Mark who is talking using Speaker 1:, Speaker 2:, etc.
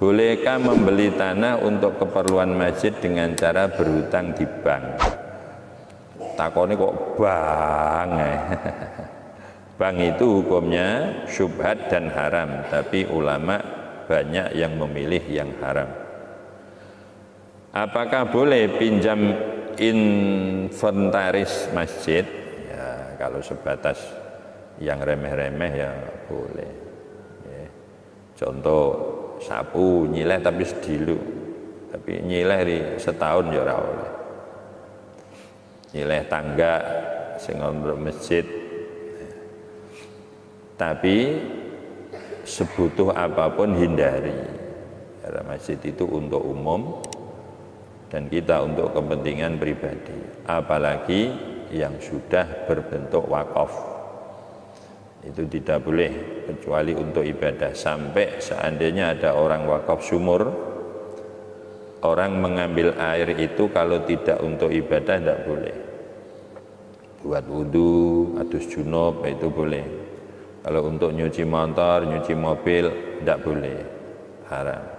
Speaker 1: Bolehkah membeli tanah untuk keperluan masjid dengan cara berhutang di bank? Takoni kok bank? Eh. Bank itu hukumnya syubhat dan haram, tapi ulama banyak yang memilih yang haram. Apakah boleh pinjam inventaris masjid? Ya, kalau sebatas yang remeh-remeh ya boleh. Ya. Contoh sapu nyileh tapi sedilu, tapi nyileh di setahun ya oleh. Nyileh tangga sing masjid tapi sebutuh apa pun hindari. Karena masjid itu untuk umum dan kita untuk kepentingan pribadi. Apalagi yang sudah berbentuk wakaf. Itu tidak boleh kecuali untuk ibadah. Sampai seandainya ada orang wakaf sumur orang mengambil air itu kalau tidak untuk ibadah tidak boleh. Buat wudhu, adus junub itu boleh kalau untuk nyuci motor, nyuci mobil, tidak boleh, haram.